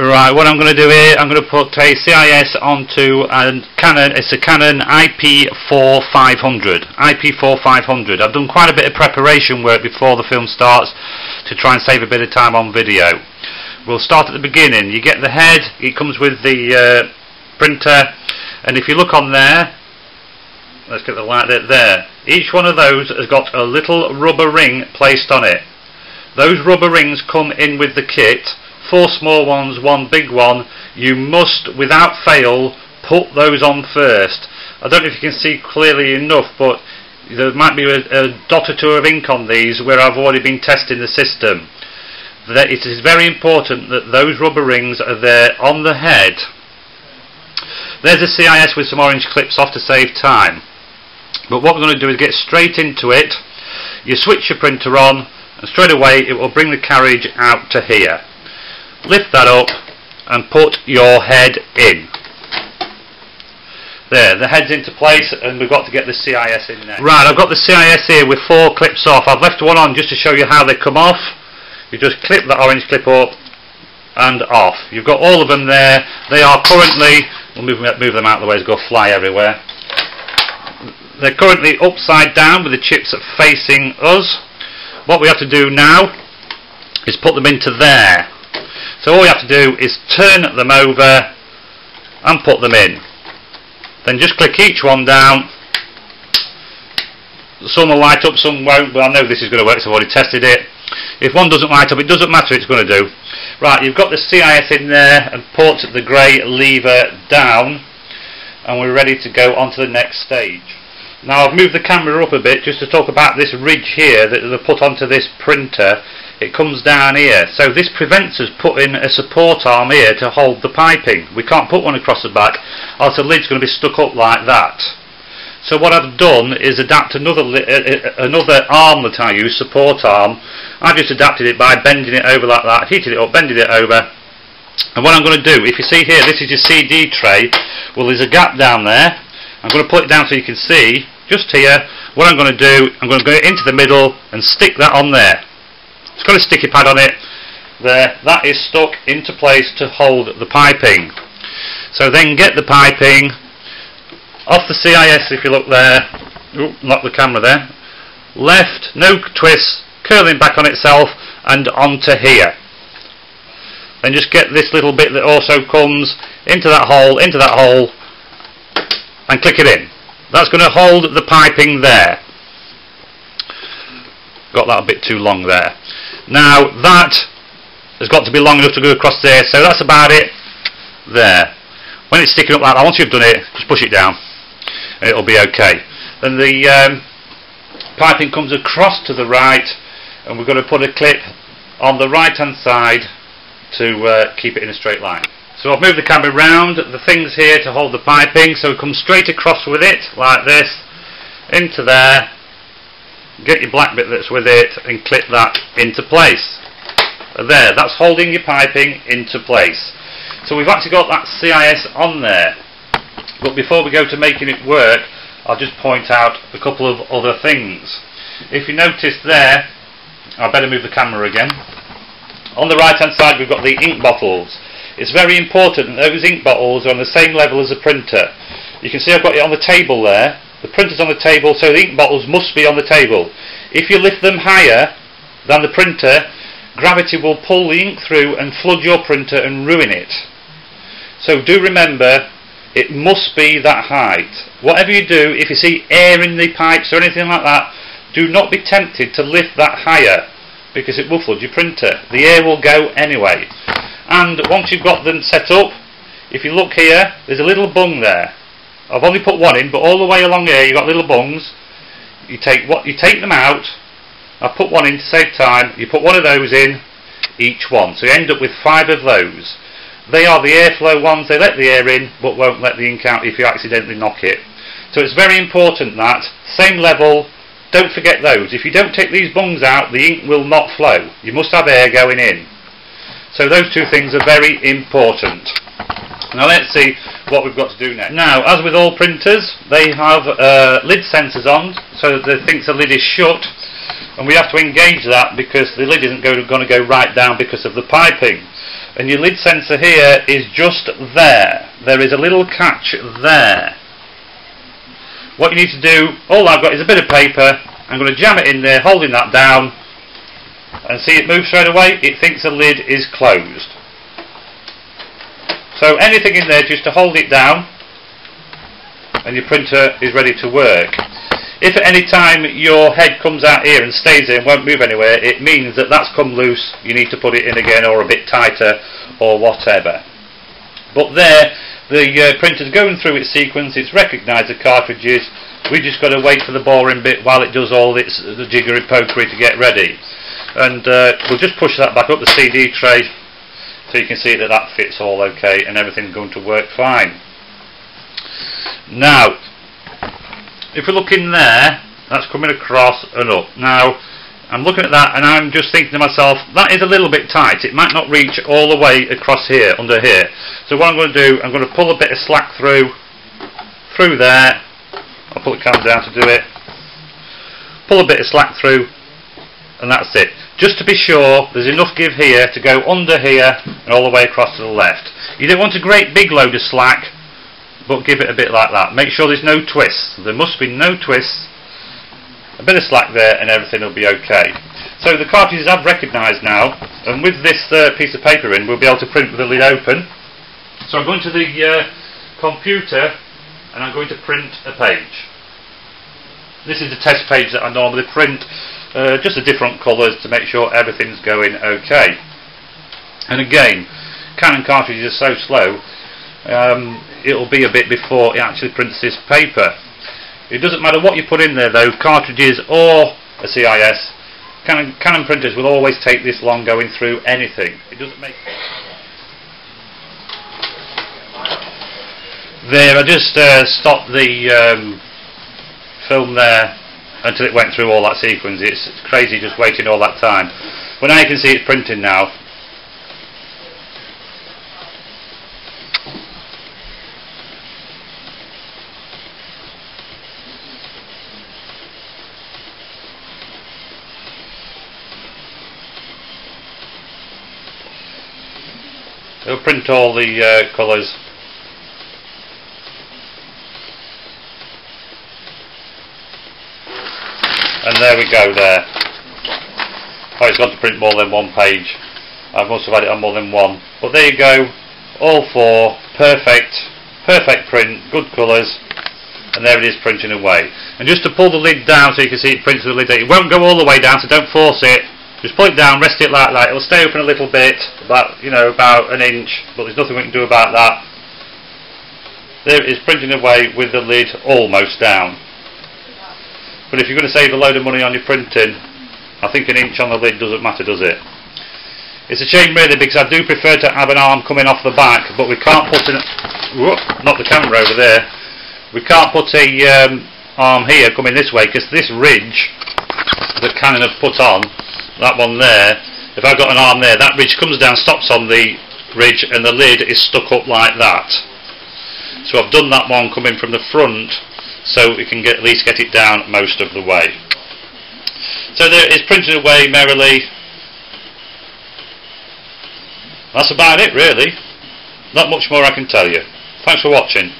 Right, what I'm going to do here, I'm going to put a CIS onto a Canon, it's a Canon IP4500, IP4500. I've done quite a bit of preparation work before the film starts to try and save a bit of time on video. We'll start at the beginning. You get the head, it comes with the uh, printer, and if you look on there, let's get the light there, there, each one of those has got a little rubber ring placed on it. Those rubber rings come in with the kit, four small ones, one big one, you must, without fail, put those on first. I don't know if you can see clearly enough, but there might be a, a dot or two of ink on these where I've already been testing the system. That it is very important that those rubber rings are there on the head. There's a CIS with some orange clips off to save time. But what we're going to do is get straight into it. You switch your printer on and straight away it will bring the carriage out to here lift that up and put your head in. There, the head's into place and we've got to get the CIS in there. Right, I've got the CIS here with four clips off. I've left one on just to show you how they come off. You just clip that orange clip up and off. You've got all of them there. They are currently, we'll move, move them out of the way to go fly everywhere. They're currently upside down with the chips facing us. What we have to do now is put them into there. So all you have to do is turn them over and put them in. Then just click each one down. Some will light up, some won't, but I know this is going to work, so I've already tested it. If one doesn't light up, it doesn't matter, it's going to do. Right, you've got the CIS in there and put the grey lever down and we're ready to go on to the next stage. Now I've moved the camera up a bit just to talk about this ridge here that they put onto this printer it comes down here. So this prevents us putting a support arm here to hold the piping. We can't put one across the back else the lid's going to be stuck up like that. So what I've done is adapt another another arm that I use support arm. I've just adapted it by bending it over like that heated it up bending it over. And what I'm going to do if you see here this is your CD tray. Well there's a gap down there. I'm going to put it down so you can see. Just here what I'm going to do I'm going to go into the middle and stick that on there it's got a sticky pad on it. There that is stuck into place to hold the piping. So then get the piping off the CIS if you look there. Ooh, knock the camera there. Left no twists curling back on itself and onto here. Then just get this little bit that also comes into that hole into that hole and click it in. That's going to hold the piping there. Got that a bit too long there now that has got to be long enough to go across there, so that's about it there. When it's sticking up like that, once you've done it, just push it down. and It'll be okay. Then the um, piping comes across to the right, and we're going to put a clip on the right hand side to uh, keep it in a straight line. So I've moved the camera round, the things here to hold the piping, so come straight across with it, like this, into there, get your black bit that's with it and clip that into place. There, that's holding your piping into place. So we've actually got that CIS on there. But before we go to making it work, I'll just point out a couple of other things. If you notice there, I better move the camera again. On the right hand side we've got the ink bottles. It's very important that those ink bottles are on the same level as the printer. You can see I've got it on the table there the printer's on the table, so the ink bottles must be on the table. If you lift them higher than the printer, gravity will pull the ink through and flood your printer and ruin it. So do remember, it must be that height. Whatever you do, if you see air in the pipes or anything like that, do not be tempted to lift that higher because it will flood your printer. The air will go anyway. And once you've got them set up, if you look here, there's a little bung there. I've only put one in, but all the way along here you've got little bungs. You take what you take them out. I put one in to save time. You put one of those in each one, so you end up with five of those. They are the airflow ones. They let the air in, but won't let the ink out if you accidentally knock it. So it's very important that same level. Don't forget those. If you don't take these bungs out, the ink will not flow. You must have air going in. So those two things are very important. Now let's see what we've got to do next. Now, as with all printers, they have uh, lid sensors on, so that they think the lid is shut, and we have to engage that because the lid isn't going to go right down because of the piping. and your lid sensor here is just there. There is a little catch there. What you need to do, all I've got is a bit of paper, I'm going to jam it in there, holding that down, and see it move straight away, it thinks the lid is closed. So anything in there just to hold it down, and your printer is ready to work. If at any time your head comes out here and stays there and won't move anywhere, it means that that's come loose, you need to put it in again or a bit tighter or whatever. But there, the uh, printer's going through its sequence, it's recognised the cartridges, we just got to wait for the boring bit while it does all its the jiggery pokery to get ready. And uh, we'll just push that back up the CD tray so you can see that that fits all okay and everything's going to work fine. Now, if we look in there, that's coming across and up. Now, I'm looking at that and I'm just thinking to myself, that is a little bit tight. It might not reach all the way across here, under here. So what I'm going to do, I'm going to pull a bit of slack through, through there. I'll put the camera down to do it. Pull a bit of slack through, and that's it. Just to be sure, there's enough give here to go under here and all the way across to the left. You don't want a great big load of slack, but give it a bit like that. Make sure there's no twists. There must be no twists. A bit of slack there and everything will be okay. So the cartridges I've recognised now, and with this uh, piece of paper in, we'll be able to print with the lid open. So I'm going to the uh, computer and I'm going to print a page. This is the test page that I normally print, uh, just the different colours to make sure everything's going okay. And again, Canon cartridges are so slow, um, it'll be a bit before it actually prints this paper. It doesn't matter what you put in there though, cartridges or a CIS, Canon, Canon printers will always take this long going through anything. It doesn't make there, I just uh, stopped the um, film there until it went through all that sequence. It's crazy just waiting all that time. But now you can see it's printing now. It'll print all the uh, colours. There we go there. Oh, it's got to print more than one page. I must have had it on more than one. But there you go. All four. Perfect. Perfect print. Good colours. And there it is printing away. And just to pull the lid down so you can see it prints the lid. It won't go all the way down so don't force it. Just pull it down, rest it like that. It'll stay open a little bit, about you know about an inch, but there's nothing we can do about that. There it is printing away with the lid almost down. But if you're going to save a load of money on your printing, I think an inch on the lid doesn't matter, does it? It's a shame really because I do prefer to have an arm coming off the back, but we can't put an not the camera over there. We can't put a um, arm here coming this way because this ridge that Canon have put on that one there, if I've got an arm there, that ridge comes down, stops on the ridge, and the lid is stuck up like that. So I've done that one coming from the front, so we can get, at least get it down most of the way. So there it's printed away merrily. That's about it really. Not much more I can tell you. Thanks for watching.